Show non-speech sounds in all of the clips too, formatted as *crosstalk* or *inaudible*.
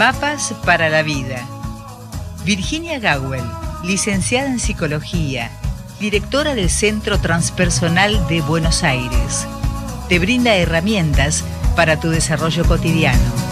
Mapas para la vida. Virginia Gawel, licenciada en psicología, directora del Centro Transpersonal de Buenos Aires, te brinda herramientas para tu desarrollo cotidiano.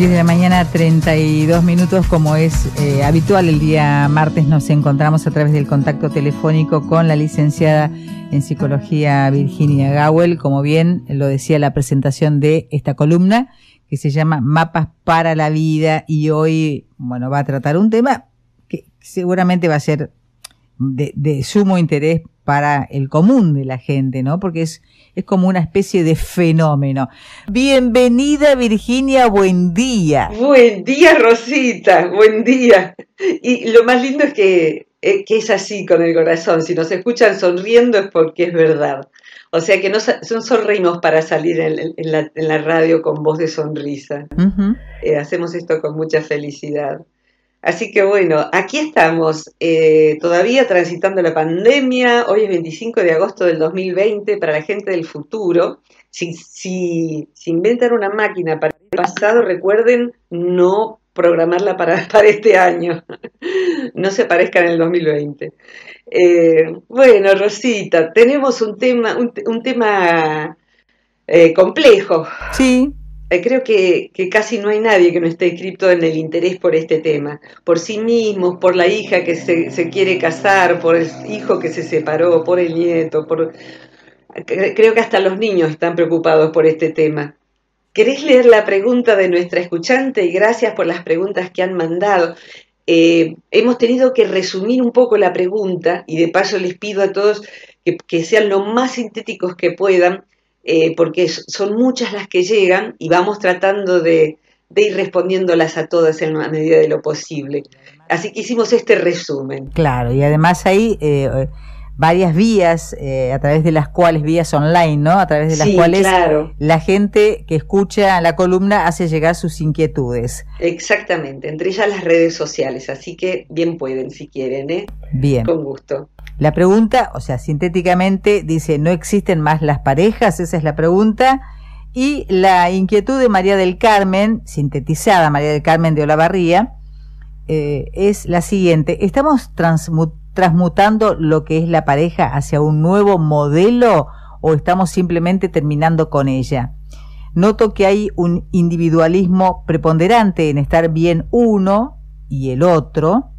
10 de la mañana, 32 minutos, como es eh, habitual el día martes, nos encontramos a través del contacto telefónico con la licenciada en psicología Virginia Gawel, como bien lo decía la presentación de esta columna, que se llama Mapas para la Vida, y hoy, bueno, va a tratar un tema que seguramente va a ser de sumo interés para el común de la gente, ¿no? Porque es, es como una especie de fenómeno. Bienvenida Virginia, buen día. Buen día Rosita, buen día. Y lo más lindo es que, eh, que es así con el corazón. Si nos escuchan sonriendo es porque es verdad. O sea que no son sonreímos para salir en, la, radio con voz de sonrisa. Eh, hacemos esto con mucha felicidad. Así que bueno, aquí estamos, eh, todavía transitando la pandemia. Hoy es 25 de agosto del 2020 para la gente del futuro. Si, si, inventan una máquina para el pasado, recuerden no programarla para, *laughs* para este año. no se parezca en el 2020. Eh, bueno, Rosita, tenemos un tema, un, tema eh, complejo. Sí. Eh, creo que, casi no hay nadie que no esté inscrito en el interés por este tema, por sí mismos, por la hija que se, quiere casar, por el hijo que se separó, por el nieto, por... creo que hasta los niños están preocupados por este tema. ¿Querés leer la pregunta de nuestra escuchante? Y gracias por las preguntas que han mandado. Eh, hemos tenido que resumir un poco la pregunta y de paso les pido a todos que sean lo más sintéticos que puedan eh, porque son muchas las que llegan y vamos tratando de, ir respondiéndolas a todas en la medida de lo posible. Así que hicimos este resumen. Claro, y además hay eh, varias vías eh, a través de las cuales, vías online, ¿no? A través de las cuales la gente que escucha la columna hace llegar sus inquietudes. Exactamente, entre ellas las redes sociales, así que bien pueden si quieren, ¿eh? Bien. Con gusto. La pregunta, o sea, sintéticamente dice, ¿no existen más las parejas? Esa es la pregunta. Y la inquietud de María del Carmen, sintetizada María del Carmen de Olavarría, eh, es la siguiente. ¿Estamos transmutando lo que es la pareja hacia un nuevo modelo o estamos simplemente terminando con ella? Noto que hay un individualismo preponderante en estar bien uno y el otro,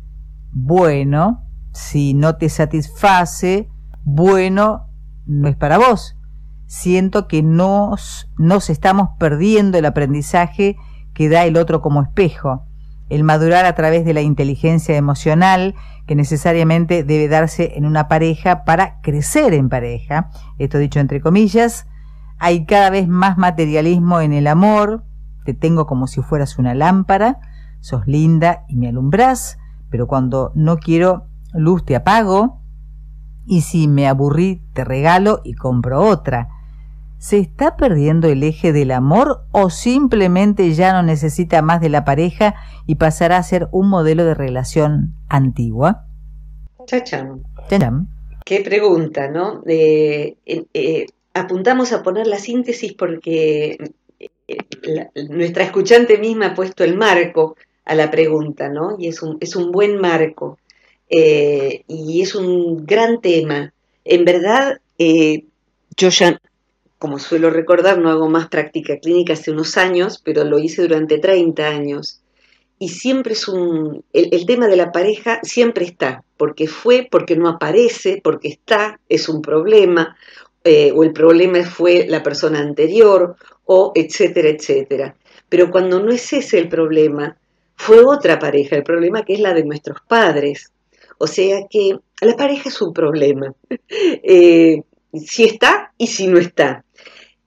bueno, si no te satisface, bueno, no es para vos. Siento que nos, nos estamos perdiendo el aprendizaje que da el otro como espejo, el madurar a través de la inteligencia emocional que necesariamente debe darse en una pareja para crecer en pareja. Esto dicho entre comillas, hay cada vez más materialismo en el amor, te tengo como si fueras una lámpara, sos linda y me alumbrás, pero cuando no quiero luz te apago y si me aburrí te regalo y compro otra. ¿Se está perdiendo el eje del amor o simplemente ya no necesita más de la pareja y pasará a ser un modelo de relación antigua? Chacham. Qué pregunta, ¿no? Eh, eh, apuntamos a poner la síntesis porque eh, nuestra escuchante misma ha puesto el marco a la pregunta, ¿no? Y es un, es un buen marco. Eh, y es un gran tema. En verdad, eh, yo ya, como suelo recordar, no hago más práctica clínica hace unos años, pero lo hice durante 30 años. Y siempre es un, el, tema de la pareja siempre está, porque fue, porque no aparece, porque está, es un problema, eh, o el problema fue la persona anterior, o etcétera, etcétera. Pero cuando no es ese el problema, fue otra pareja, el problema que es la de nuestros padres. O sea que la pareja es un problema. Eh, si está y si no está.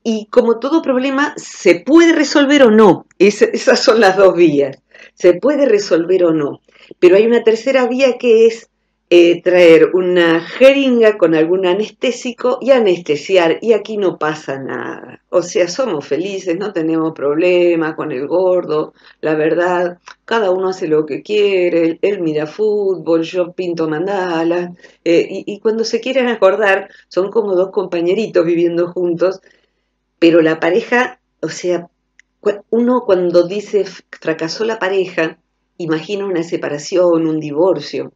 Y como todo problema, se puede resolver o no. esas son las dos vías. Se puede resolver o no. Pero hay una tercera vía que es eh, traer una jeringa con algún anestésico y anestesiar, y aquí no pasa nada. O sea, somos felices, no tenemos problema con el gordo, la verdad, cada uno hace lo que quiere, él, mira fútbol, yo pinto mandalas, eh, y, cuando se quieren acordar, son como dos compañeritos viviendo juntos, pero la pareja, o sea, uno cuando dice fracasó la pareja, imagina una separación, un divorcio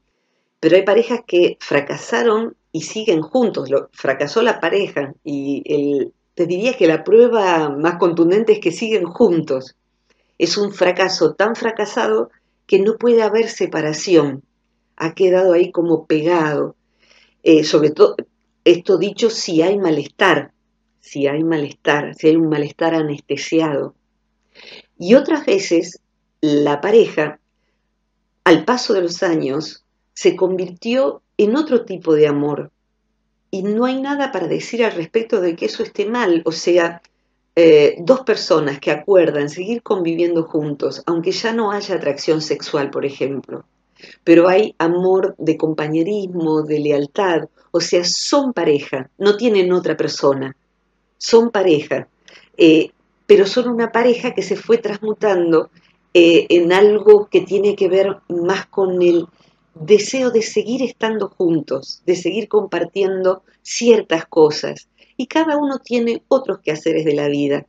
pero hay parejas que fracasaron y siguen juntos. Lo, fracasó la pareja y te diría que la prueba más contundente es que siguen juntos. Es un fracaso tan fracasado que no puede haber separación. Ha quedado ahí como pegado. Eh, sobre todo, esto dicho si hay malestar, si hay malestar, si hay un malestar anestesiado. Y otras veces la pareja, al paso de los años, se convirtió en otro tipo de amor. Y no hay nada para decir al respecto de que eso esté mal. O sea, eh, dos personas que acuerdan seguir conviviendo juntos, aunque ya no haya atracción sexual, por ejemplo, pero hay amor de compañerismo, de lealtad, o sea, son pareja, no tienen otra persona, son pareja, eh, pero son una pareja que se fue transmutando eh, en algo que tiene que ver más con el deseo de seguir estando juntos, de seguir compartiendo ciertas cosas. Y cada uno tiene otros quehaceres de la vida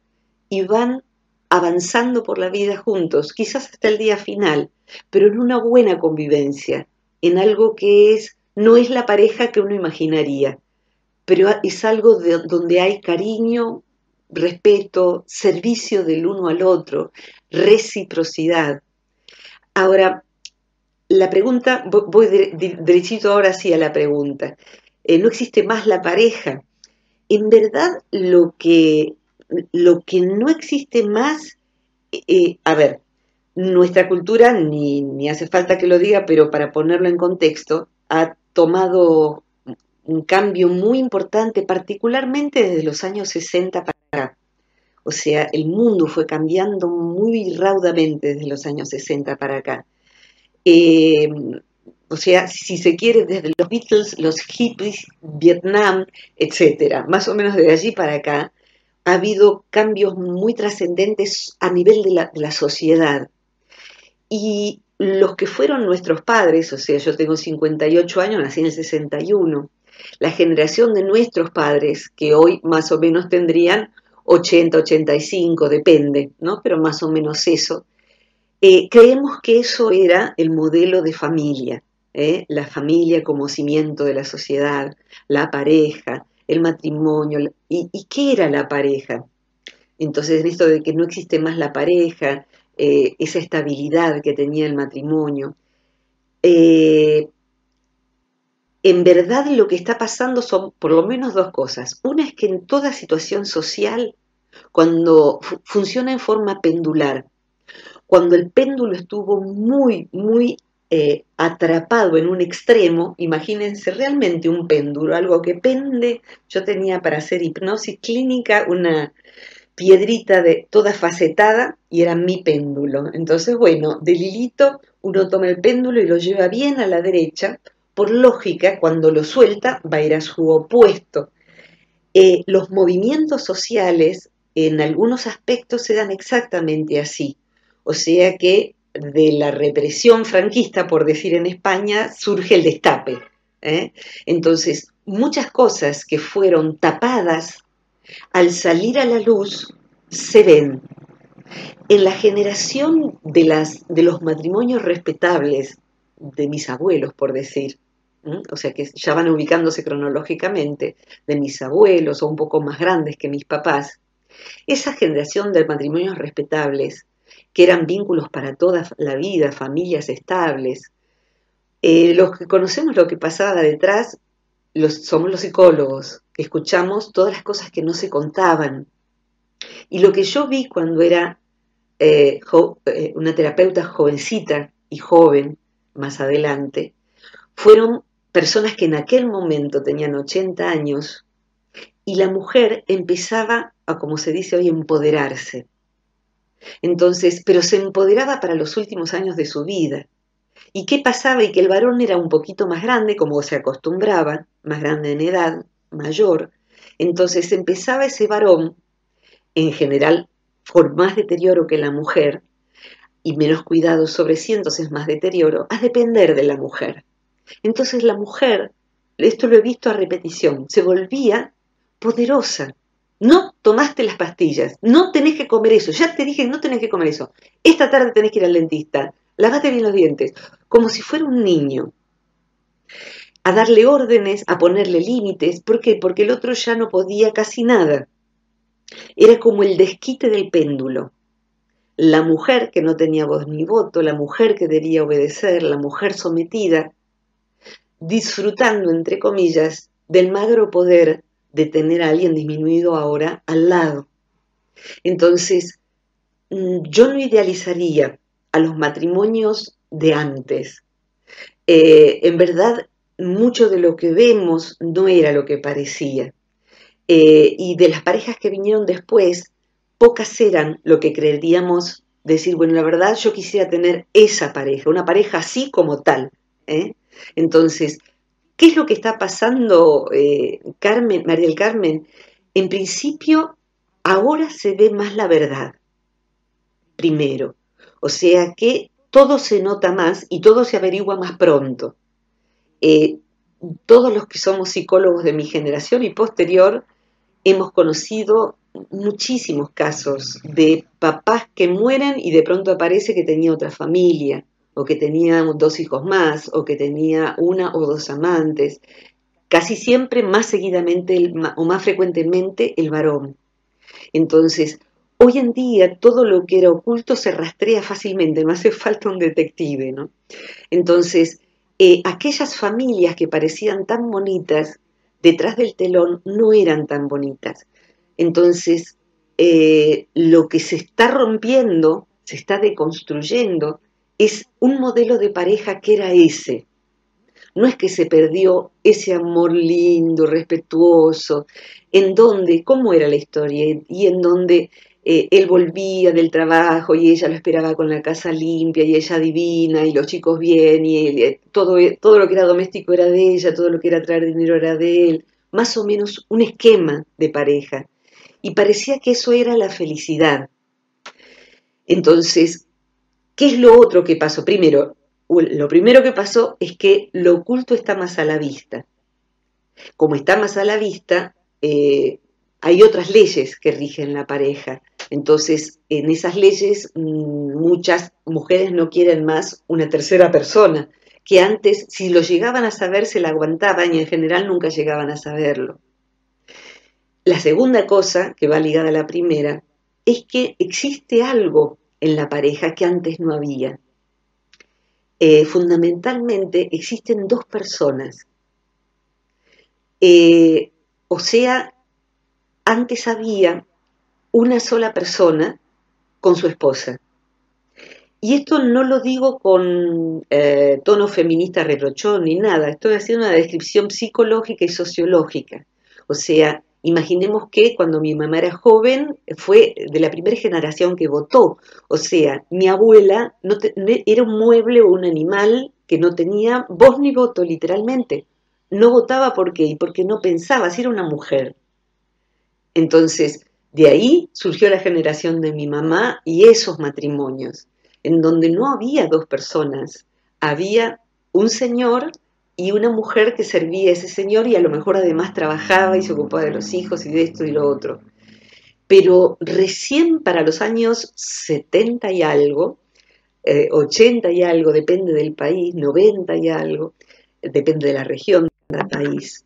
y van avanzando por la vida juntos, quizás hasta el día final, pero en una buena convivencia, en algo que es no es la pareja que uno imaginaría, pero es algo de, donde hay cariño, respeto, servicio del uno al otro, reciprocidad. Ahora, la pregunta, voy derechito ahora sí a la pregunta. Eh, no existe más la pareja. En verdad, lo que, lo que no existe más, eh, a ver, nuestra cultura, ni, ni hace falta que lo diga, pero para ponerlo en contexto, ha tomado un cambio muy importante, particularmente desde los años 60 para acá. O sea, el mundo fue cambiando muy raudamente desde los años 60 para acá. Eh, o sea, si se quiere, desde los Beatles, los hippies, Vietnam, etcétera, más o menos desde allí para acá, ha habido cambios muy trascendentes a nivel de la, sociedad. Y los que fueron nuestros padres, o sea, yo tengo 58 años, nací en el 61, la generación de nuestros padres, que hoy más o menos tendrían 80, 85, depende, ¿no? Pero más o menos eso, eh, creemos que eso era el modelo de familia, ¿eh? la familia como cimiento de la sociedad, la pareja, el matrimonio. ¿Y, qué era la pareja? Entonces, esto de que no existe más la pareja, eh, esa estabilidad que tenía el matrimonio. en verdad lo que está pasando son por lo menos dos cosas. Una es que en toda situación social, cuando funciona en forma pendular, cuando el péndulo estuvo muy, muy eh, atrapado en un extremo, imagínense realmente un péndulo, algo que pende. Yo tenía para hacer hipnosis clínica una piedrita de toda facetada y era mi péndulo. Entonces, bueno, del hilito uno toma el péndulo y lo lleva bien a la derecha. Por lógica, cuando lo suelta, va a ir a su opuesto. Eh, los movimientos sociales en algunos aspectos se dan exactamente así. O sea que de la represión franquista, por decir en España, surge el destape. ¿eh? Entonces, muchas cosas que fueron tapadas, al salir a la luz, se ven. En la generación de, los matrimonios respetables de mis abuelos, por decir, o sea que ya van ubicándose cronológicamente, de mis abuelos o un poco más grandes que mis papás, esa generación de matrimonios respetables que eran vínculos para toda la vida, familias estables. Eh, los que conocemos lo que pasaba detrás, los, somos los psicólogos, escuchamos todas las cosas que no se contaban. Y lo que yo vi cuando era eh, eh, una terapeuta jovencita y joven, más adelante, fueron personas que en aquel momento tenían 80 años y la mujer empezaba a, como se dice hoy, empoderarse. Entonces, pero se empoderaba para los últimos años de su vida. ¿Y qué pasaba? Y que el varón era un poquito más grande, como se acostumbraba, más grande en edad, mayor. Entonces empezaba ese varón, en general por más deterioro que la mujer, y menos cuidado sobre sí, entonces más deterioro, a depender de la mujer. Entonces la mujer, esto lo he visto a repetición, se volvía poderosa. No tomaste las pastillas, no tenés que comer eso, ya te dije no tenés que comer eso. Esta tarde tenés que ir al dentista, lavate bien los dientes, como si fuera un niño. A darle órdenes, a ponerle límites. ¿Por qué? Porque el otro ya no podía casi nada. Era como el desquite del péndulo. La mujer que no tenía voz ni voto, la mujer que debía obedecer, la mujer sometida, disfrutando, entre comillas, del magro poder de tener a alguien disminuido ahora al lado. Entonces, mm, yo no idealizaría a los matrimonios de antes. Eh, en verdad, mucho de lo que vemos no era lo que parecía. Eh, y de las parejas que vinieron después, pocas eran lo que creeríamos decir, bueno, la verdad yo quisiera tener esa pareja, una pareja así como tal. ¿eh? Entonces, ¿qué es lo que está pasando, eh, Carmen, María del Carmen? En principio, ahora se ve más la verdad, primero. O sea que todo se nota más y todo se averigua más pronto. todos los que somos psicólogos de mi generación y posterior, hemos conocido muchísimos casos de papás que mueren y de pronto aparece que tenía otra familia, o que tenía dos hijos más, o que tenía una o dos amantes, casi siempre más seguidamente o más frecuentemente el varón. Entonces, hoy en día todo lo que era oculto se rastrea fácilmente, no hace *laughs* falta un detective, ¿no? Entonces, eh, aquellas familias que parecían tan bonitas detrás del telón no eran tan bonitas. Entonces, eh, lo que se está rompiendo, se está deconstruyendo, es un modelo de pareja que era ese. No es que se perdió ese amor lindo, respetuoso, en donde, ¿cómo era la historia? Y en donde eh, él volvía del trabajo y ella lo esperaba con la casa limpia y ella divina y los chicos bien y eh, todo, todo lo que era doméstico era de ella, todo lo que era traer dinero era de él, más o menos un esquema de pareja. Y parecía que eso era la felicidad. Entonces, ¿qué es lo otro que pasó? Primero, lo primero que pasó es que lo oculto está más a la vista. Como está más a la vista, eh, hay otras leyes que rigen la pareja. Entonces, en esas leyes mm, muchas mujeres no quieren más una tercera persona, que antes, si lo llegaban a saber, se la aguantaban y en general nunca llegaban a saberlo. La segunda cosa, que va ligada a la primera, es que existe algo en la pareja que antes no había. Eh, fundamentalmente existen dos personas. Eh, o sea, antes había una sola persona con su esposa. Y esto no lo digo con eh, tono feminista reprochón ni nada, estoy haciendo una descripción psicológica y sociológica. O sea, imaginemos que cuando mi mamá era joven fue de la primera generación que votó. O sea, mi abuela no era un mueble o un animal que no tenía voz ni voto, literalmente. No votaba porque y porque no pensaba, si era una mujer. Entonces, de ahí surgió la generación de mi mamá y esos matrimonios, en donde no había dos personas, había un señor y una mujer que servía a ese señor y a lo mejor además trabajaba y se ocupaba de los hijos y de esto y lo otro. Pero recién para los años 70 y algo, 80 eh, y algo, depende del país, 90 y algo, depende de la región del país,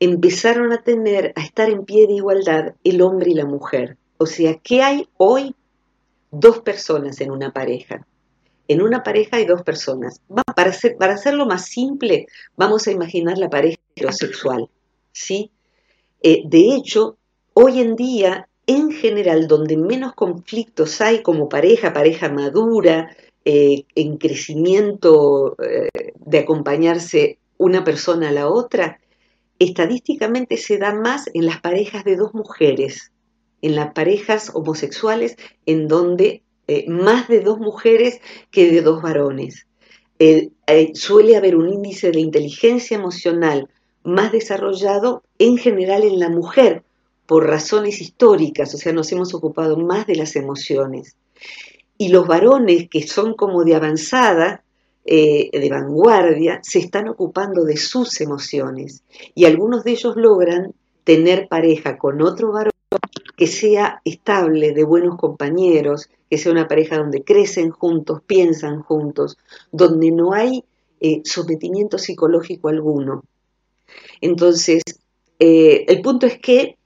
empezaron a tener, a estar en pie de igualdad el hombre y la mujer. O sea, ¿qué hay hoy? Dos personas en una pareja. En una pareja hay dos personas. Para, hacerlo más simple, vamos a imaginar la pareja heterosexual. ¿sí? Eh, de hecho, hoy en día, en general, donde menos conflictos hay como pareja, pareja madura, eh, en crecimiento eh, de acompañarse una persona a la otra, estadísticamente se da más en las parejas de dos mujeres, en las parejas homosexuales, en donde eh, más de dos mujeres que de dos varones. eh, suele haber un índice de inteligencia emocional más desarrollado en general en la mujer, por razones históricas, o sea, nos hemos ocupado más de las emociones. Y los varones que son como de avanzada, eh, de vanguardia, se están ocupando de sus emociones. Y algunos de ellos logran tener pareja con otro varón que sea estable, de buenos compañeros, que sea una pareja donde crecen juntos, piensan juntos, donde no hay eh, sometimiento psicológico alguno. Entonces, eh, el punto es que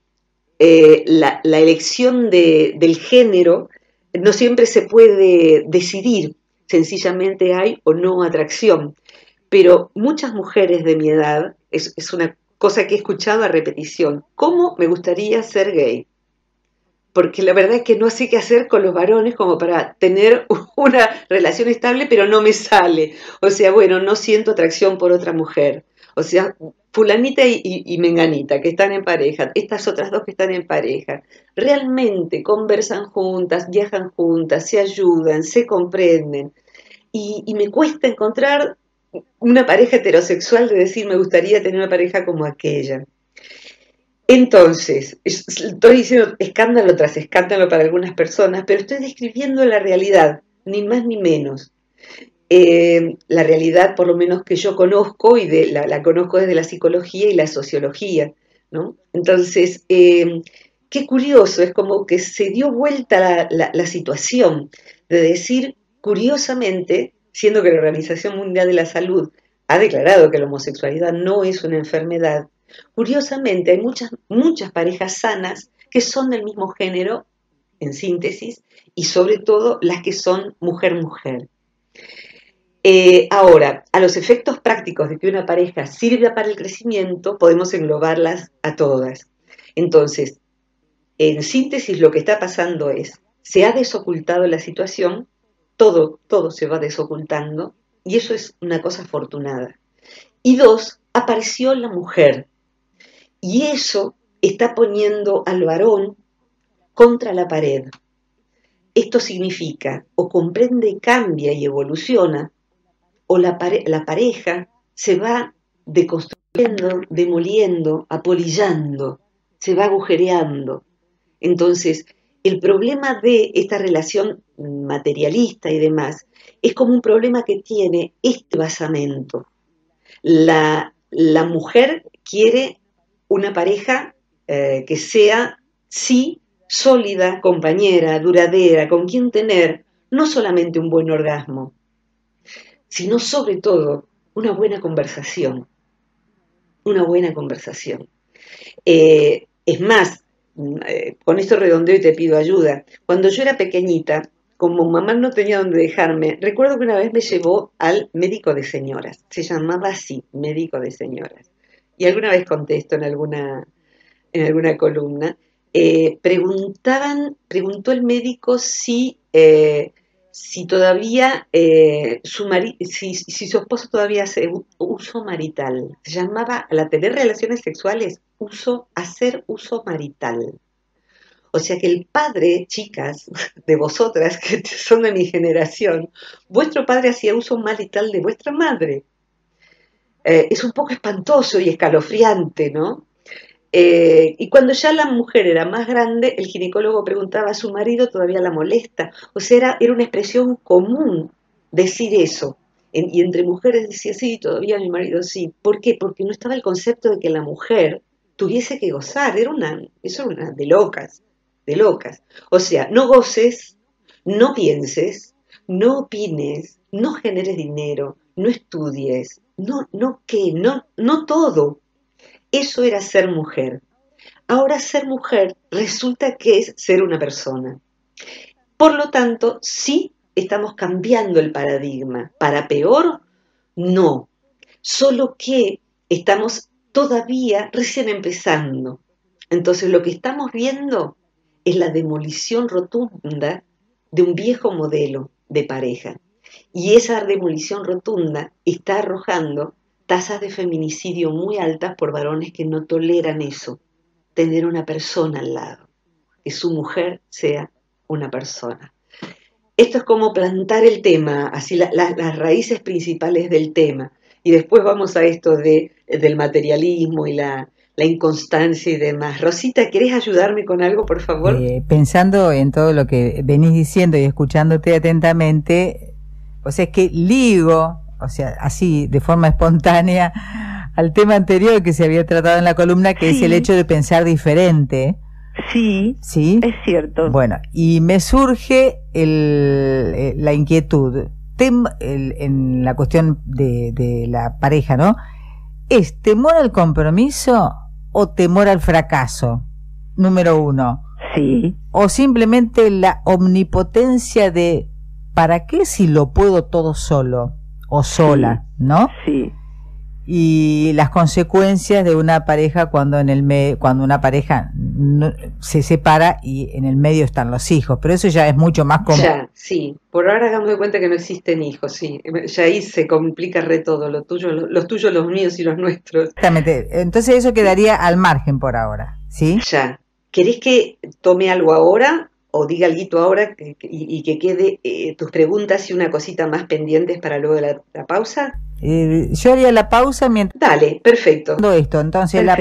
eh, la, elección del género no siempre se puede decidir, sencillamente hay o no atracción. Pero muchas mujeres de mi edad, es, es una cosa que he escuchado a repetición, ¿cómo me gustaría ser gay? Porque la verdad es que no sé qué hacer con los varones como para tener *laughs* una relación estable, pero no me sale. O sea, bueno, no siento atracción por otra mujer. O sea, fulanita y, menganita que están en pareja, estas otras dos que están en pareja, realmente conversan juntas, viajan juntas, se ayudan, se comprenden. Y, y me cuesta encontrar una pareja heterosexual de decir me gustaría tener una pareja como aquella. Entonces, estoy diciendo escándalo tras escándalo para algunas personas, pero estoy describiendo la realidad, ni más ni menos. Eh, la realidad, por lo menos que yo conozco, y de, la, conozco desde la psicología y la sociología. ¿no? Entonces, eh, qué curioso, es como que se dio vuelta la, la, situación de decir, curiosamente, siendo que la Organización Mundial de la Salud ha declarado que la homosexualidad no es una enfermedad, curiosamente hay muchas, muchas parejas sanas que son del mismo género, en síntesis, y sobre todo las que son mujer-mujer. Eh, ahora, a los efectos prácticos de que una pareja sirva para el crecimiento, podemos englobarlas a todas. Entonces, en síntesis, lo que está pasando es, se ha desocultado la situación, todo, todo se va desocultando, y eso es una cosa afortunada. Y dos, apareció la mujer, y eso está poniendo al varón contra la pared. Esto significa, o comprende, cambia y evoluciona, o la, la pareja se va deconstruyendo, demoliendo, apolillando, se va agujereando. Entonces, el problema de esta relación materialista y demás es como un problema que tiene este basamento. La, mujer quiere una pareja eh, que sea, sí, sólida, compañera, duradera, con quien tener no solamente un buen orgasmo, sino sobre todo una buena conversación. Una buena conversación. Eh, es más, eh, con esto redondeo y te pido ayuda. Cuando yo era pequeñita, como mamá no tenía donde dejarme, recuerdo que una vez me llevó al médico de señoras. Se llamaba así, médico de señoras. Y alguna vez contesto en alguna, en alguna columna. Eh, preguntaban, preguntó el médico si si todavía eh, su si, si, su esposo todavía hace uso marital. Se llamaba, la tener relaciones sexuales, uso, hacer uso marital. O sea que el padre, chicas, de vosotras *laughs* que son de mi generación, vuestro padre hacía uso marital de vuestra madre. Eh, es un poco espantoso y escalofriante, ¿no? Eh, y cuando ya la mujer era más grande, el ginecólogo preguntaba a su marido, todavía la molesta. O sea, era, una expresión común decir eso. y entre mujeres decía, sí, todavía mi marido sí. ¿Por qué? Porque no estaba el concepto de que la mujer tuviese que gozar. Era una, eso era una de locas, de locas. O sea, no goces, no pienses, no opines, no generes dinero, no estudies, no, no qué, no, no todo. Eso era ser mujer. Ahora ser mujer resulta que es ser una persona. Por lo tanto, sí estamos cambiando el paradigma. ¿Para peor? No. Solo que estamos todavía recién empezando. Entonces lo que estamos viendo es la demolición rotunda de un viejo modelo de pareja. Y esa demolición rotunda está arrojando tasas de feminicidio muy altas por varones que no toleran eso, tener una persona al lado, que su mujer sea una persona. esto es como plantar el tema, así las raíces principales del tema. Y después vamos a esto de, del materialismo y la, inconstancia y demás. Rosita, ¿querés ayudarme con algo, por favor? Eh, pensando en todo lo que venís diciendo y escuchándote atentamente, o sea, es que ligo, o sea, así, de forma *laughs* espontánea, al tema anterior que se había tratado en la columna, que es el hecho de pensar diferente. Sí, sí, es cierto. Bueno, y me surge el, eh, la inquietud en la cuestión de, de la pareja, ¿no? ¿Es temor al compromiso o temor al fracaso? Número uno. Sí. O simplemente la omnipotencia de ¿para qué si lo puedo todo solo o sola, ¿no? Sí y las consecuencias de una pareja cuando en el me, cuando una pareja se separa y en el medio están los hijos, pero eso ya es mucho más común. Ya, sí, por ahora hagamos de cuenta que no existen hijos, sí, ya ahí se complica re todo, lo tuyo, los tuyos, los míos y los nuestros. Exactamente, entonces eso quedaría al margen por ahora, ¿sí? Ya. ¿Querés que tome algo ahora o diga algo ahora y, que quede eh, tus preguntas y una cosita más pendientes para luego de la, pausa? Eh, yo haría la pausa mientras... Dale, perfecto. Todo esto, entonces la,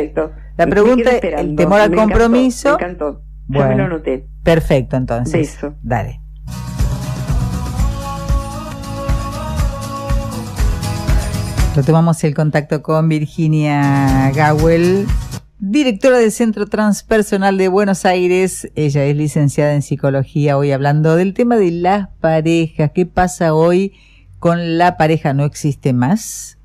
la pregunta, el temor al compromiso... me encantó. Bueno, me lo noté. Perfecto, entonces. Beso. Dale. Retomamos el contacto con Virginia Gawel, directora del Centro Transpersonal de Buenos Aires. Ella es licenciada en psicología, hoy hablando del tema de las parejas. ¿Qué pasa hoy con la pareja? ¿No existe más?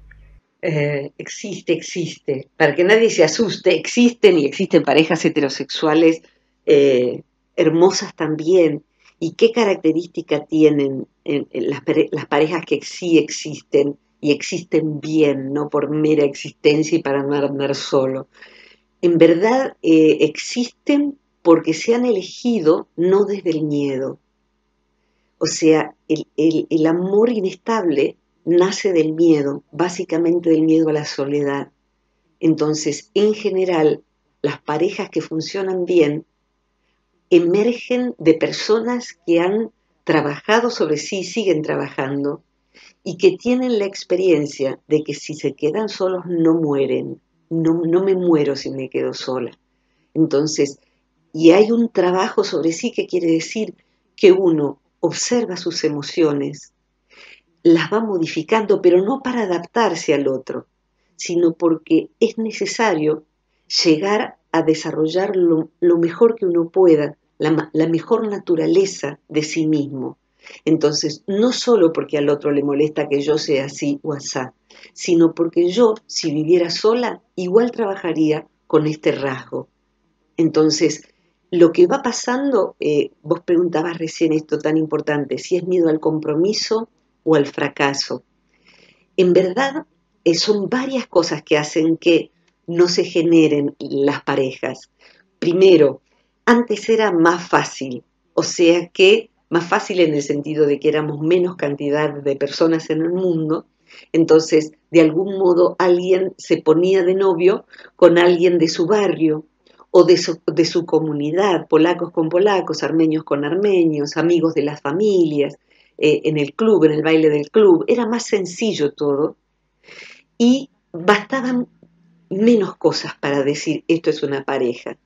Eh, existe, existe. Para que nadie se asuste, existen y existen parejas heterosexuales eh, hermosas también. ¿Y qué característica tienen las, las parejas que sí existen y existen bien, no por mera existencia y para no andar solo? En verdad eh, existen porque se han elegido no desde el miedo. O sea, el, el, amor inestable nace del miedo, básicamente del miedo a la soledad. Entonces, en general, las parejas que funcionan bien emergen de personas que han trabajado sobre sí, siguen trabajando, y que tienen la experiencia de que si se quedan solos no mueren, no, no me muero si me quedo sola. Entonces, y hay un trabajo sobre sí que quiere decir que uno observa sus emociones, las va modificando, pero no para adaptarse al otro, sino porque es necesario llegar a desarrollar lo, mejor que uno pueda, la, la, mejor naturaleza de sí mismo. Entonces, no solo porque al otro le molesta que yo sea así o asá, sino porque yo, si viviera sola, igual trabajaría con este rasgo. Entonces, lo que va pasando, eh, vos preguntabas recién esto tan importante, si es miedo al compromiso o al fracaso. En verdad, eh, son varias cosas que hacen que no se generen las parejas. Primero, antes era más fácil, o sea que más fácil en el sentido de que éramos menos cantidad de personas en el mundo, entonces, de algún modo, alguien se ponía de novio con alguien de su barrio o de su, comunidad, polacos con polacos, armenios con armenios, amigos de las familias, eh, en el club, en el baile del club. Era más sencillo todo y bastaban menos cosas para decir esto es una pareja.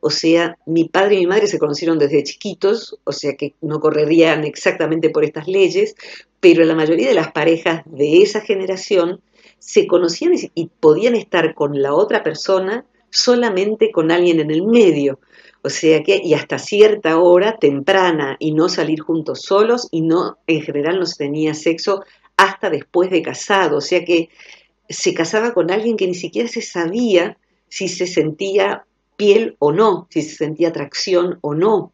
O sea, mi padre y mi madre se conocieron desde chiquitos, o sea que no correrían exactamente por estas leyes, pero la mayoría de las parejas de esa generación se conocían y podían estar con la otra persona solamente con alguien en el medio. O sea que, y hasta cierta hora temprana, y no salir juntos solos, y no, en general no se tenía sexo hasta después de casado. O sea que se casaba con alguien que ni siquiera se sabía si se sentía piel o no, si se sentía atracción o no.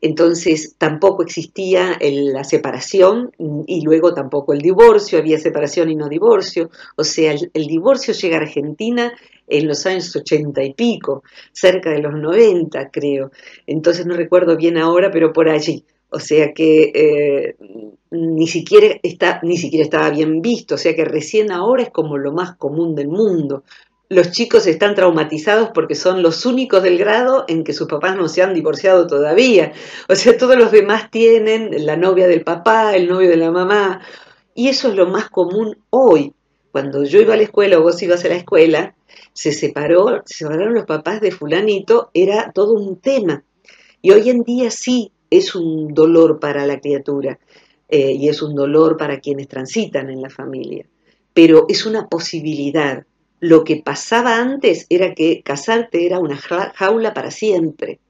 Entonces tampoco existía la separación y luego tampoco el divorcio, había separación y no divorcio. O sea, el, divorcio llega a Argentina en los años ochenta y pico, cerca de los noventa creo. Entonces no recuerdo bien ahora, pero por allí. O sea que eh, ni, siquiera está, ni siquiera estaba bien visto, o sea que recién ahora es como lo más común del mundo los chicos están traumatizados porque son los únicos del grado en que sus papás no se han divorciado todavía. O sea, todos los demás tienen la novia del papá, el novio de la mamá. Y eso es lo más común hoy. Cuando yo iba a la escuela o vos ibas a la escuela, se separó, se separaron los papás de fulanito, era todo un tema. Y hoy en día sí es un dolor para la criatura eh, y es un dolor para quienes transitan en la familia. Pero es una posibilidad lo que pasaba antes era que casarte era una jaula para siempre.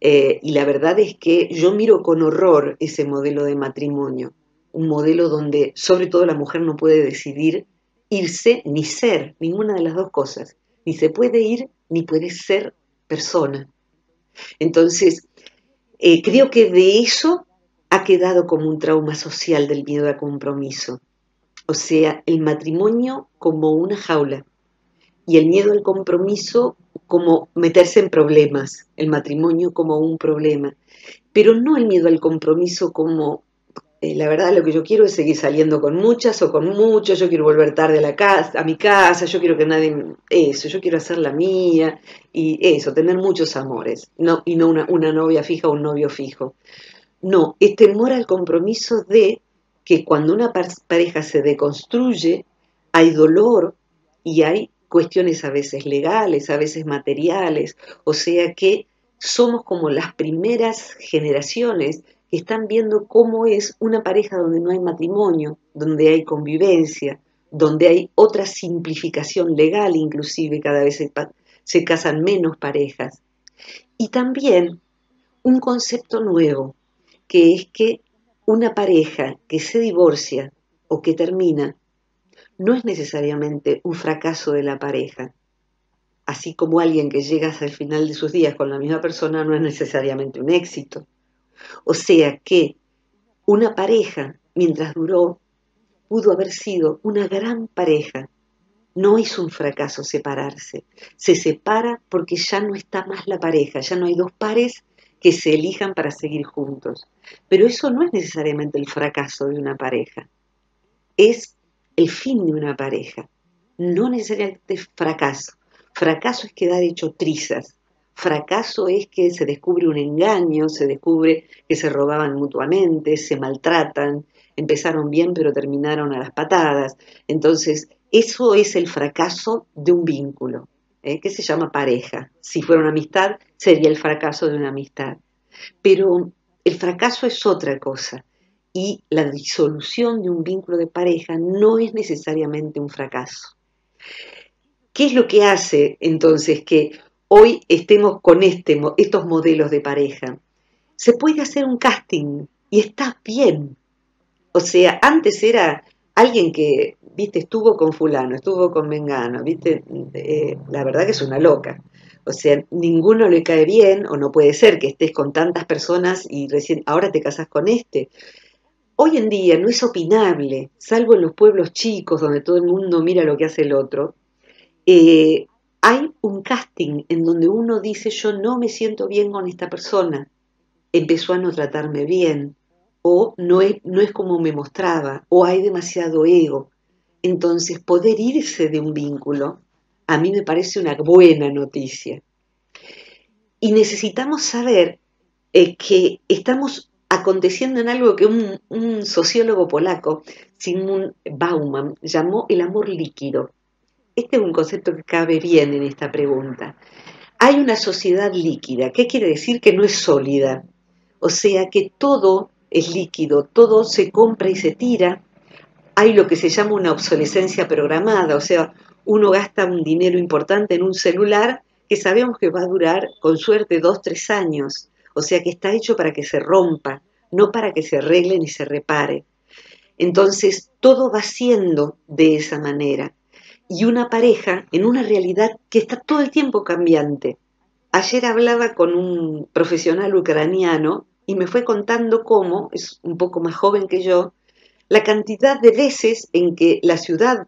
Eh, y la verdad es que yo miro con horror ese modelo de matrimonio, un modelo donde sobre todo la mujer no puede decidir irse ni ser, ninguna de las dos cosas. Ni se puede ir ni puede ser persona. Entonces, eh, creo que de eso ha quedado como un trauma social del miedo al compromiso. O sea, el matrimonio como una jaula y el miedo al compromiso como meterse en problemas, el matrimonio como un problema, pero no el miedo al compromiso como, eh, la verdad lo que yo quiero es seguir saliendo con muchas o con muchos, yo quiero volver tarde a, la casa, a mi casa, yo quiero que nadie, eso, yo quiero hacer la mía y eso, tener muchos amores, no, y no una, una novia fija o un novio fijo. No, es temor al compromiso de que cuando una pareja se deconstruye, hay dolor y hay cuestiones a veces legales, a veces materiales, o sea que somos como las primeras generaciones que están viendo cómo es una pareja donde no hay matrimonio, donde hay convivencia, donde hay otra simplificación legal, inclusive cada vez se, casan menos parejas. Y también un concepto nuevo, que es que una pareja que se divorcia o que termina no es necesariamente un fracaso de la pareja. Así como alguien que llega hasta el final de sus días con la misma persona no es necesariamente un éxito. O sea que una pareja, mientras duró, pudo haber sido una gran pareja. No es un fracaso separarse. Se separa porque ya no está más la pareja, ya no hay dos pares que se elijan para seguir juntos. Pero eso no es necesariamente el fracaso de una pareja. Es el fin de una pareja. No necesariamente fracaso. Fracaso es quedar hecho trizas. Fracaso es que se descubre un engaño, se descubre que se robaban mutuamente, se maltratan, empezaron bien pero terminaron a las patadas. Entonces, eso es el fracaso de un vínculo, ¿eh? que se llama pareja. Si fuera una amistad, sería el fracaso de una amistad. Pero el fracaso es otra cosa y la disolución de un vínculo de pareja no es necesariamente un fracaso. ¿Qué es lo que hace entonces que hoy estemos con este, estos modelos de pareja? Se puede hacer un casting y está bien. O sea, antes era alguien que, viste, estuvo con fulano, estuvo con Mengano, viste, eh, la verdad que es una loca. O sea, ninguno le cae bien o no puede ser que estés con tantas personas y recién ahora te casas con este. Hoy en día no es opinable, salvo en los pueblos chicos donde todo el mundo mira lo que hace el otro. Eh, hay un casting en donde uno dice yo no me siento bien con esta persona, empezó a no tratarme bien, o no es, no es como me mostraba, o hay demasiado ego. Entonces, poder irse de un vínculo a mí me parece una buena noticia. Y necesitamos saber eh, que estamos aconteciendo en algo que un, sociólogo polaco, Sigmund Bauman, llamó el amor líquido. Este es un concepto que cabe bien en esta pregunta. Hay una sociedad líquida, ¿qué quiere decir? Que no es sólida. O sea que todo es líquido, todo se compra y se tira. Hay lo que se llama una obsolescencia programada, o sea, uno gasta un dinero importante en un celular que sabemos que va a durar con suerte dos, tres años o sea que está hecho para que se rompa, no para que se arregle ni se repare. Entonces, todo va siendo de esa manera. Y una pareja en una realidad que está todo el tiempo cambiante. Ayer hablaba con un profesional ucraniano y me fue contando cómo, es un poco más joven que yo, la cantidad de veces en que la ciudad,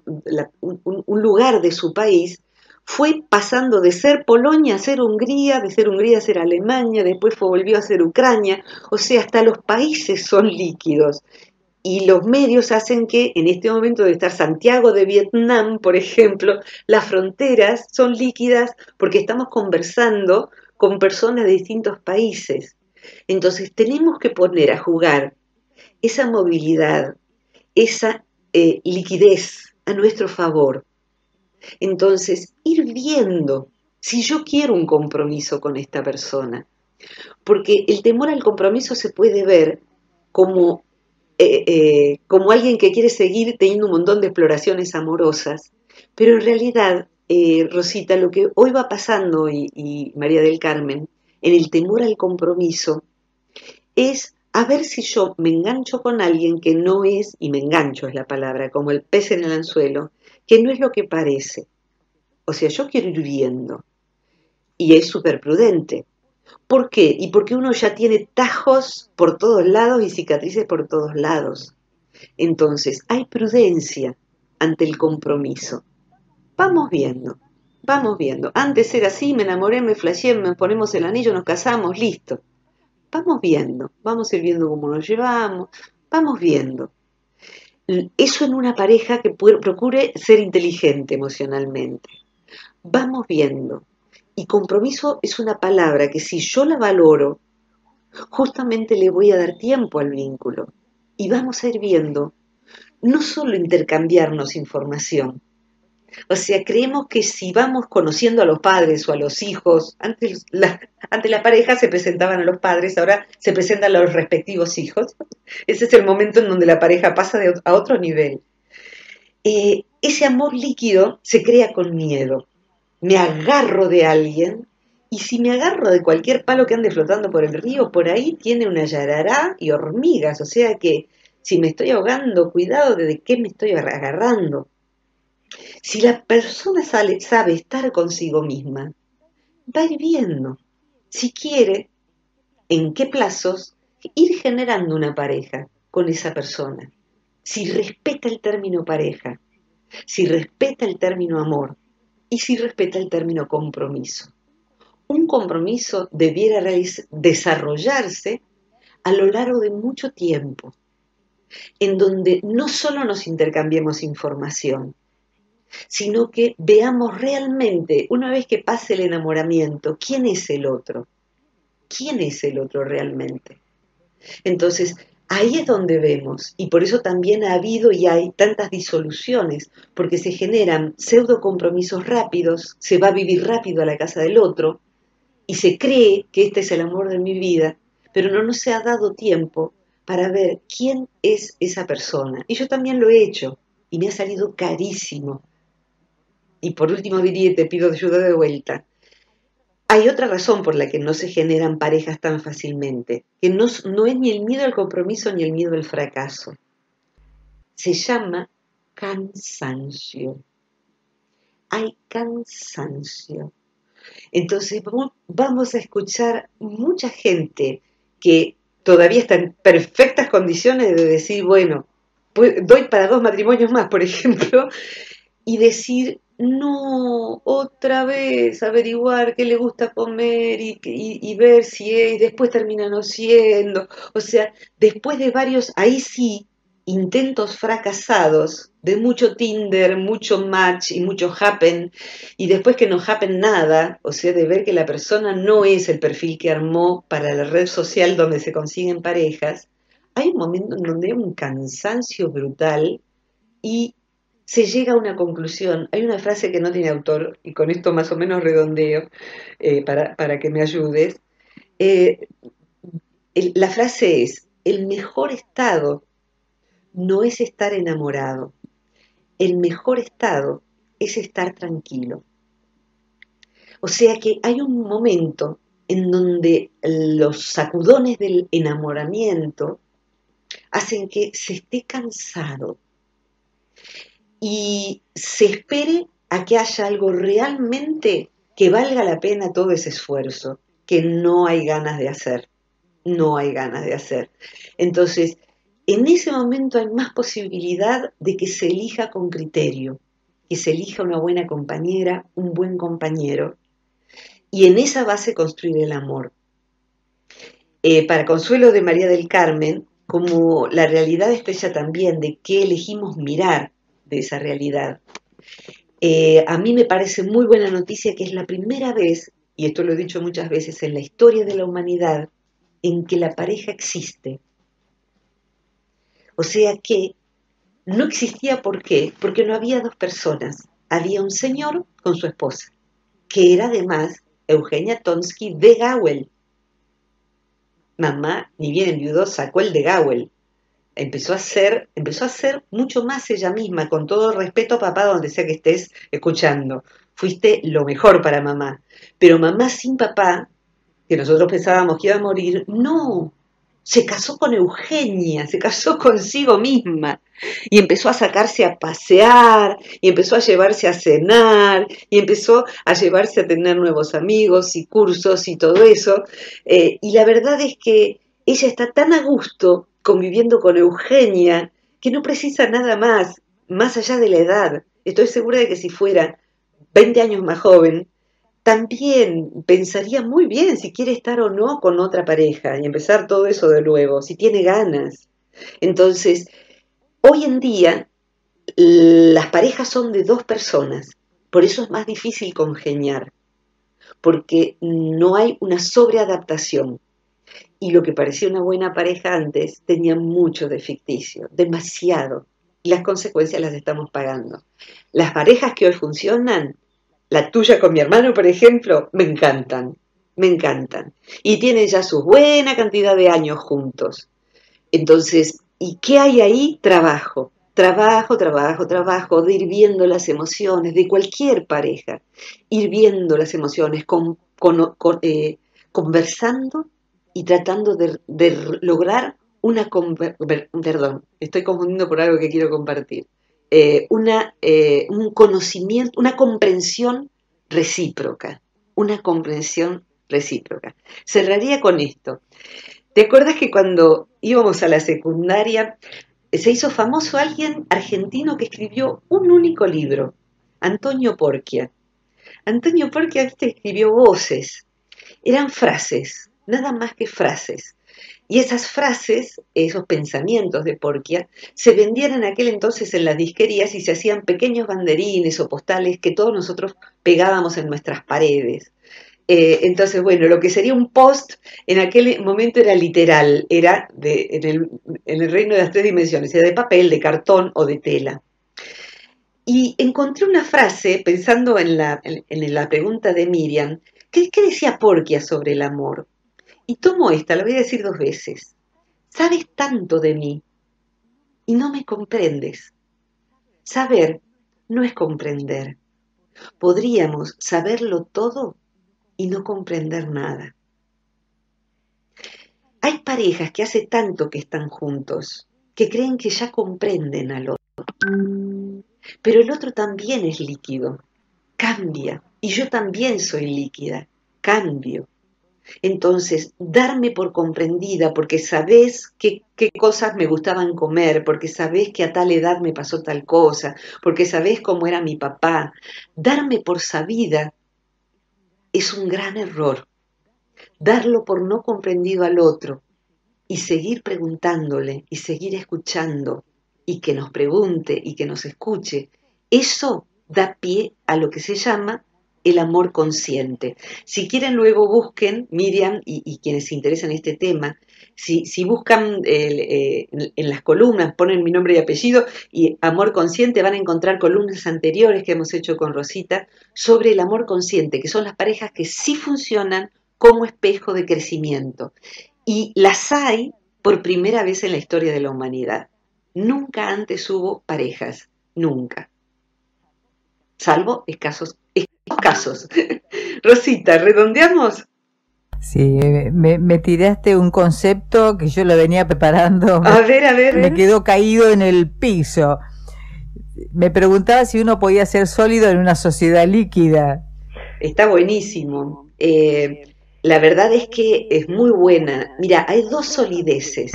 un lugar de su país, fue pasando de ser Polonia a ser Hungría, de ser Hungría a ser Alemania, después volvió a ser Ucrania, o sea, hasta los países son líquidos. y los medios hacen que en este momento de estar Santiago de Vietnam, por ejemplo, las fronteras son líquidas porque estamos conversando con personas de distintos países. Entonces tenemos que poner a jugar esa movilidad, esa eh, liquidez a nuestro favor. Entonces, ir viendo si yo quiero un compromiso con esta persona. Porque el temor al compromiso se puede ver como eh, eh, como alguien que quiere seguir teniendo un montón de exploraciones amorosas, pero en realidad, eh, Rosita, lo que hoy va pasando y, María del Carmen, en el temor al compromiso, es a ver si yo me engancho con alguien que no es, y me engancho es la palabra, como el pez en el anzuelo, que no es lo que parece. O sea, yo quiero ir viendo. Y es súper prudente. ¿Por qué? Y porque uno ya tiene tajos por todos lados y cicatrices por todos lados. Entonces, hay prudencia ante el compromiso. Vamos viendo, vamos viendo. Antes era así, me enamoré, me flasheé, me ponemos el anillo, nos casamos, listo. Vamos viendo, vamos a ir viendo cómo nos llevamos, vamos viendo. Eso en una pareja que procure ser inteligente emocionalmente. Vamos viendo, y compromiso es una palabra que si yo la valoro, justamente le voy a dar tiempo al vínculo. Y vamos a ir viendo, no solo intercambiarnos información. O sea, creemos que si vamos conociendo a los padres o a los hijos, antes la, la pareja se presentaban a los padres, ahora se presentan a los respectivos hijos. Ese es el momento en donde la pareja pasa a otro nivel. Eh, ese amor líquido se crea con miedo me agarro de alguien y si me agarro de cualquier palo que ande flotando por el río, por ahí tiene una yarará y hormigas, o sea que si me estoy ahogando, cuidado de qué me estoy agarrando. Si la persona sabe estar consigo misma, va a ir viendo si quiere, en qué plazos, ir generando una pareja con esa persona. Si respeta el término pareja, si respeta el término amor, y si respeta el término compromiso. Un compromiso debiera desarrollarse a lo largo de mucho tiempo, en donde no solo nos intercambiemos información, sino que veamos realmente, una vez que pase el enamoramiento, quién es el otro, quién es el otro realmente. Entonces, Ahí es donde vemos, y por eso también ha habido y hay tantas disoluciones, porque se generan pseudo compromisos rápidos, se va a vivir rápido a la casa del otro, y se cree que este es el amor de mi vida, pero no nos se ha dado tiempo para ver quién es esa persona. Y yo también lo he hecho, y me ha salido carísimo. Y por último diría, te pido ayuda de vuelta, hay otra razón por la que no se generan parejas tan fácilmente, que no, no, es ni el miedo al compromiso ni el miedo al fracaso. Se llama cansancio. Hay cansancio. Entonces vamos a escuchar mucha gente que todavía está en perfectas condiciones de decir, bueno, doy para dos matrimonios más, por *laughs* ejemplo, y decir, no, otra vez averiguar qué le gusta comer y, ver si es, después termina no siendo. O sea, después de varios, ahí sí, intentos fracasados de mucho Tinder, mucho match y mucho happen, y después que no happen nada, o sea, de ver que la persona no es el perfil que armó para la red social donde se consiguen parejas, hay un momento en donde hay un cansancio brutal y se llega a una conclusión. Hay una frase que no tiene autor, y con esto más o menos redondeo eh, para, que me ayudes. Eh, la frase es, el mejor estado no es estar enamorado, el mejor estado es estar tranquilo. O sea que hay un momento en donde los sacudones del enamoramiento hacen que se esté cansado, y se espere a que haya algo realmente que valga la pena todo ese esfuerzo, que no hay ganas de hacer, no hay ganas de hacer. Entonces, en ese momento hay más posibilidad de que se elija con criterio, que se elija una buena compañera, un buen compañero, y en esa base construir el amor. Eh, para consuelo de María del Carmen, como la realidad está hecha también de qué elegimos mirar de esa realidad. Eh, a mí me parece muy buena noticia que es la primera vez, y esto lo he dicho muchas veces, en la historia de la humanidad, en que la pareja existe. O sea que no existía por qué, porque no había dos personas, había un señor con su esposa, que era además Eugenia Tonsky de Gawel. Mamá, ni bien enviudó, sacó el de Gawel. Empezó a ser, empezó a ser mucho más ella misma, con todo respeto, papá, donde sea que estés escuchando. Fuiste lo mejor para mamá. Pero mamá sin papá, que nosotros pensábamos que iba a morir, no, se casó con Eugenia, se casó *laughs* consigo misma y empezó a sacarse a pasear y empezó a llevarse a cenar y empezó a llevarse a tener nuevos amigos y cursos y todo eso. Eh, y la verdad es que ella está tan a gusto conviviendo con Eugenia que no precisa nada más, más allá de la edad. Estoy segura de que si fuera 20 años más joven, también pensaría muy bien si quiere estar o no con otra pareja y empezar todo eso de nuevo, si tiene ganas. Entonces, hoy en día las parejas son de dos personas, por eso es más difícil congeniar, porque no hay una sobreadaptación. Y lo que parecía una buena pareja antes tenía mucho de ficticio, demasiado. Y las consecuencias las estamos pagando. Las parejas que hoy funcionan la tuya con mi hermano, por ejemplo, me encantan, me encantan. Y tienen ya su buena cantidad de años juntos. Entonces, ¿y qué hay ahí? Trabajo. Trabajo, trabajo, trabajo, de ir viendo las emociones de cualquier pareja, ir viendo las emociones, con, eh, conversando y tratando de, lograr una... Perdón, estoy confundiendo por algo que quiero compartir. Eh, una, eh, un conocimiento, una comprensión recíproca, una comprensión recíproca. Cerraría con esto. ¿Te acuerdas que cuando íbamos a la secundaria se hizo famoso alguien argentino que escribió un único libro, Antonio Porquia? Antonio Porquia escribió voces, eran frases, nada más que frases. Y esas frases, esos pensamientos de Porquia, se vendían en aquel entonces en las disquerías y se hacían pequeños banderines o postales que todos nosotros pegábamos en nuestras paredes. Eh, entonces, bueno, lo que sería un post en aquel momento era literal, era de, en, el, reino de las tres dimensiones, era de papel, de cartón o de tela. Y encontré una frase, pensando en la, en, la pregunta de Miriam, ¿qué, ¿qué decía Porquia sobre el amor? Y tomo esta, la voy a decir dos veces. Sabes tanto de mí y no me comprendes. Saber no es comprender. Podríamos saberlo todo y no comprender nada. Hay parejas que hace tanto que están juntos, que creen que ya comprenden al otro. Pero el otro también es líquido, cambia, y yo también soy líquida, cambio. Entonces, darme por comprendida porque sabés qué, qué, cosas me gustaban comer, porque sabés que a tal edad me pasó tal cosa, porque sabés cómo era mi papá, darme por sabida es un gran error. Darlo por no comprendido al otro y seguir preguntándole y seguir escuchando y que nos pregunte y que nos escuche, eso da pie a lo que se llama el amor consciente. Si quieren luego busquen, Miriam y, quienes se interesan en este tema, si, buscan eh, en las columnas, ponen mi nombre y apellido y amor consciente, van a encontrar columnas anteriores que hemos hecho con Rosita sobre el amor consciente, que son las parejas que sí funcionan como espejo de crecimiento. Y las hay por primera vez en la historia de la humanidad. Nunca antes hubo parejas, nunca. Salvo escasos casos. *laughs* Rosita, ¿redondeamos? Sí, me, tiraste un concepto que yo lo venía preparando. A ver, a ver. Me quedó caído en el piso. Me preguntaba si uno podía ser sólido en una sociedad líquida. Está buenísimo. Eh, la verdad es que es muy buena. Mira, hay dos solideces.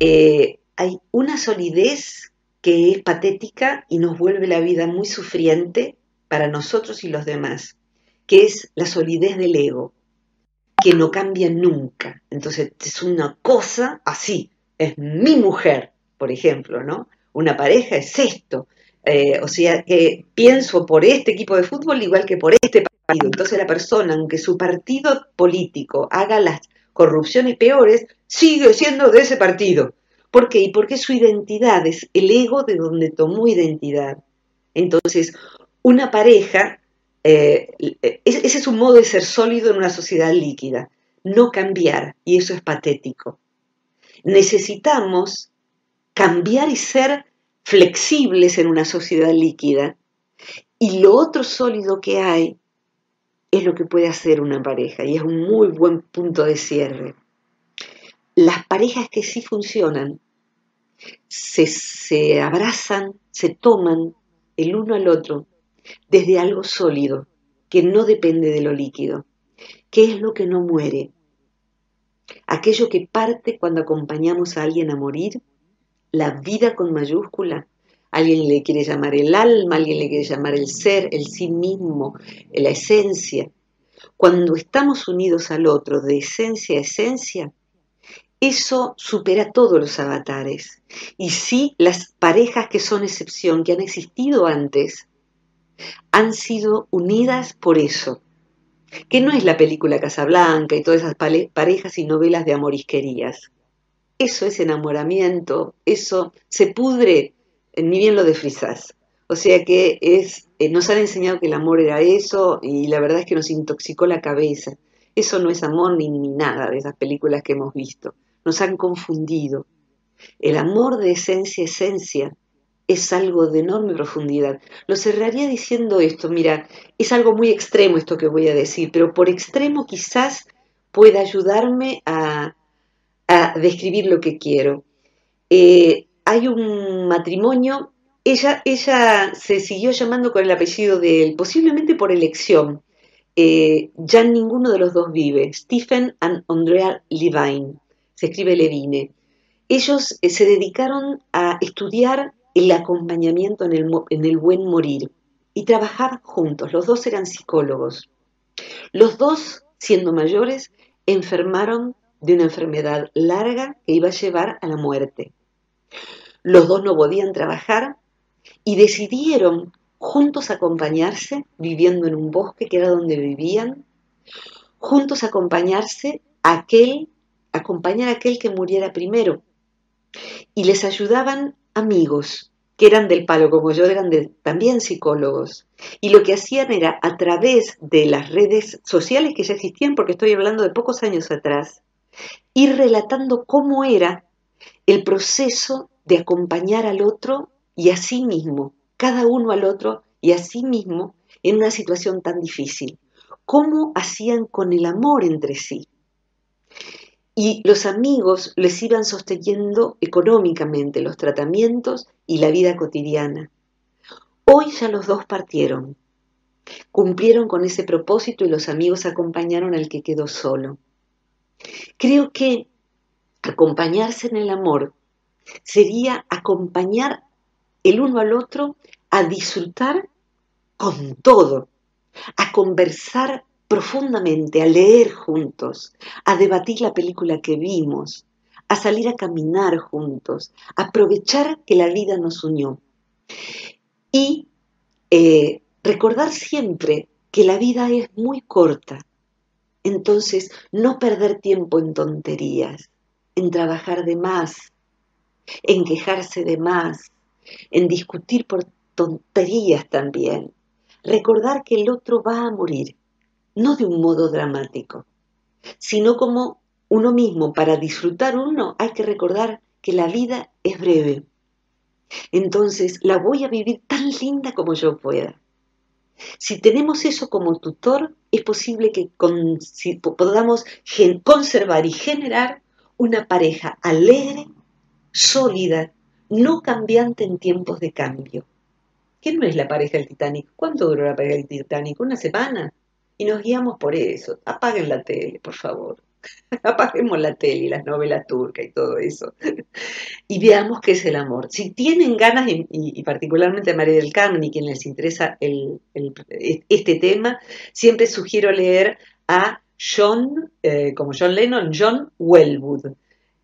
Eh, hay una solidez que es patética y nos vuelve la vida muy sufriente, para nosotros y los demás, que es la solidez del ego, que no cambia nunca. Entonces es una cosa así, es mi mujer, por ejemplo, ¿no? Una pareja es esto. Eh, o sea, que pienso por este equipo de fútbol igual que por este partido. Entonces la persona, aunque su partido político haga las corrupciones peores, sigue siendo de ese partido. ¿Por qué? Y porque su identidad es el ego de donde tomó identidad. Entonces, una pareja, eh, ese es un modo de ser sólido en una sociedad líquida, no cambiar, y eso es patético. Necesitamos cambiar y ser flexibles en una sociedad líquida, y lo otro sólido que hay es lo que puede hacer una pareja, y es un muy buen punto de cierre. Las parejas que sí funcionan se, abrazan, se toman el uno al otro desde algo sólido, que no depende de lo líquido. ¿Qué es lo que no muere? Aquello que parte cuando acompañamos a alguien a morir, la vida con mayúscula. Alguien le quiere llamar el alma, alguien le quiere llamar el ser, el sí mismo, la esencia. Cuando estamos unidos al otro de esencia a esencia, eso supera todos los avatares. Y sí, las parejas que son excepción, que han existido antes, han sido unidas por eso. Que no es la película Casablanca y todas esas parejas y novelas de amorisquerías. Eso es enamoramiento, eso se pudre, ni bien lo desfrizás. O sea que es, eh, nos han enseñado que el amor era eso y la verdad es que nos intoxicó la cabeza. Eso no es amor ni, ni nada de esas películas que hemos visto nos han confundido. El amor de esencia esencia es algo de enorme profundidad. Lo cerraría diciendo esto, mira, es algo muy extremo esto que voy a decir, pero por extremo quizás pueda ayudarme a, describir lo que quiero. Eh, hay un matrimonio, ella, ella se siguió llamando con el apellido de él, posiblemente por elección. Eh, ya ninguno de los dos vive, Stephen and Andrea Levine se escribe Levine. Ellos eh, se dedicaron a estudiar el acompañamiento en el, en el buen morir y trabajar juntos. Los dos eran psicólogos. Los dos, siendo mayores, enfermaron de una enfermedad larga que iba a llevar a la muerte. Los dos no podían trabajar y decidieron juntos acompañarse, viviendo en un bosque que era donde vivían, juntos acompañarse a aquel acompañar a aquel que muriera primero. Y les ayudaban amigos que eran del palo como yo, eran también psicólogos. Y lo que hacían era, a través de las redes sociales que ya existían, porque estoy hablando de pocos años atrás, ir relatando cómo era el proceso de acompañar al otro y a sí mismo, cada uno al otro y a sí mismo en una situación tan difícil. Cómo hacían con el amor entre sí y los amigos les iban sosteniendo económicamente los tratamientos y la vida cotidiana. Hoy ya los dos partieron. Cumplieron con ese propósito y los amigos acompañaron al que quedó solo. Creo que acompañarse en el amor sería acompañar el uno al otro a disfrutar con todo, a conversar profundamente, a leer juntos, a debatir la película que vimos, a salir a caminar juntos, a aprovechar que la vida nos unió. Y eh, recordar siempre que la vida es muy corta. Entonces, no perder tiempo en tonterías, en trabajar de más, en quejarse de más, en discutir por tonterías también. Recordar que el otro va a morir no de un modo dramático, sino como uno mismo, para disfrutar uno hay que recordar que la vida es breve. Entonces la voy a vivir tan linda como yo pueda. Si tenemos eso como tutor, es posible que podamos conservar y generar una pareja alegre, sólida, no cambiante en tiempos de cambio. ¿Qué no es la pareja del Titanic? ¿Cuánto duró la pareja del Titanic? ¿Una semana? Y nos guiamos por eso. Apaguen la tele, por favor. *laughs* Apaguemos la tele y las novelas turcas y todo eso. *laughs* y veamos qué es el amor. Si tienen ganas, y, particularmente a María del Carmen y quien les interesa este tema, siempre sugiero leer a John, eh, como John Lennon, John Wellwood.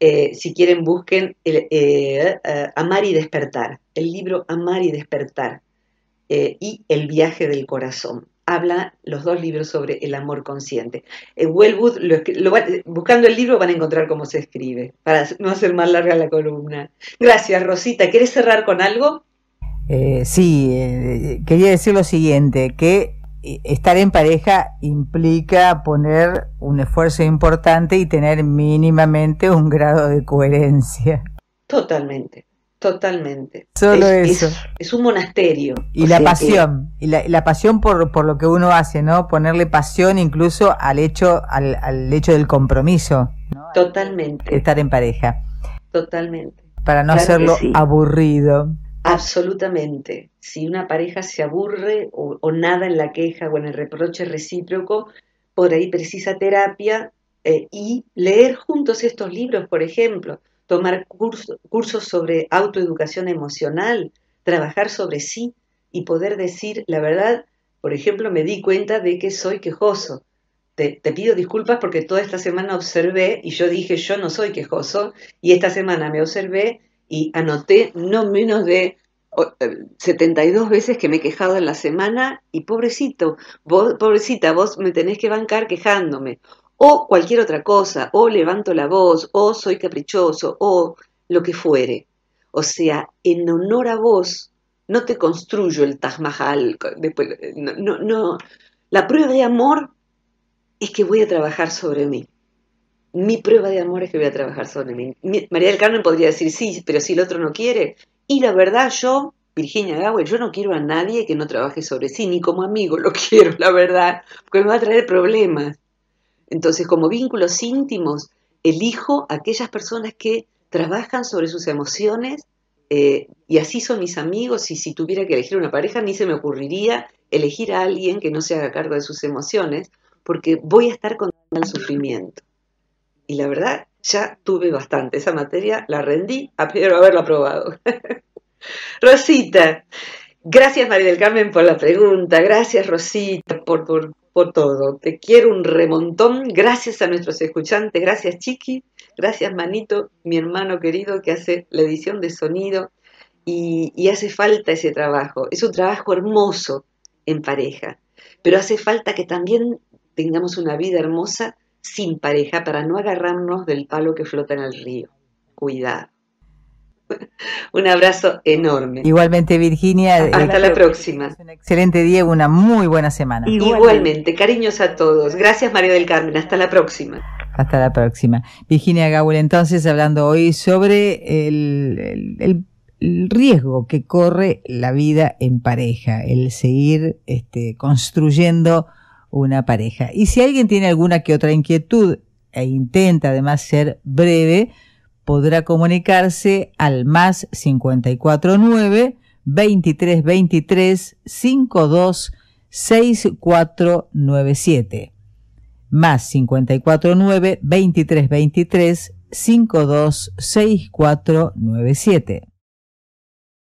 eh, si quieren busquen eh, Amar y Despertar, el libro Amar y Despertar y El viaje del corazón. Habla los dos libros sobre el amor consciente. Wellwood, buscando el libro van a encontrar cómo se escribe, para no hacer más larga la columna. Gracias, Rosita. ¿Quieres cerrar con algo? sí, quería decir lo siguiente, que estar en pareja implica poner un esfuerzo importante y tener mínimamente un grado de coherencia. Totalmente, totalmente. Solo eso. Es, un monasterio. Y la pasión, y la, pasión por, por, lo que uno hace, ¿no? Ponerle pasión incluso al hecho, al, al hecho del compromiso. Totalmente. estar en pareja. Totalmente. Para no hacerlo aburrido. Absolutamente. Si una pareja se aburre o, nada en la queja o en el reproche recíproco, por ahí precisa terapia eh, y leer juntos estos libros, por ejemplo, tomar cursos sobre autoeducación emocional, trabajar sobre sí y poder decir la verdad. Por ejemplo, me di cuenta de que soy quejoso. te, pido disculpas porque toda esta semana observé y yo dije yo no soy quejoso y esta semana me observé y anoté no menos de 72 eh, veces que me he quejado en la semana y pobrecito, vos, pobrecita, vos me tenés que bancar quejándome. O cualquier otra cosa, o levanto la voz, o soy caprichoso, o lo que fuere. O sea, en honor a vos, no te construyo el Taj Mahal. Después, no, no. La prueba de amor es que voy a trabajar sobre mí mi prueba de amor es que voy a trabajar sobre mí. María del Carmen podría decir sí, pero si el otro no quiere. Y la verdad, yo, Virginia Gawel, yo no quiero a nadie que no trabaje sobre sí, ni como amigo lo *laughs* quiero, la verdad, porque me va a traer problemas. Entonces, como vínculos íntimos, elijo aquellas personas que trabajan sobre sus emociones eh, y así son mis amigos y si tuviera que elegir una pareja, ni se me ocurriría elegir a alguien que no se haga cargo de sus emociones, porque voy a estar con el sufrimiento y la verdad ya tuve bastante. Esa materia la rendí *laughs* peor haberla aprobado. *laughs* Rosita, gracias María del Carmen por la pregunta, gracias Rosita por, por, por todo. Te quiero un remontón, gracias a nuestros escuchantes, gracias Chiqui, gracias Manito, mi hermano querido que hace la edición de sonido y, y hace falta ese trabajo. Es un trabajo hermoso en pareja, pero hace falta que también tengamos una vida hermosa sin pareja para no agarrarnos del palo que flota en el río. Cuidado. *laughs* Un abrazo enorme. Igualmente, Virginia. Hasta la próxima. Un excelente día, una muy buena semana. Igualmente. cariños a todos. Gracias, María del Carmen. Hasta la próxima. Hasta la próxima. Virginia Gaul, entonces, hablando hoy sobre el, el, riesgo que corre la vida en pareja, el seguir este, construyendo una pareja. Y si alguien tiene alguna que otra inquietud e intenta además ser breve, podrá comunicarse al más 549 2323 52 6497 más 549 2323 52 6497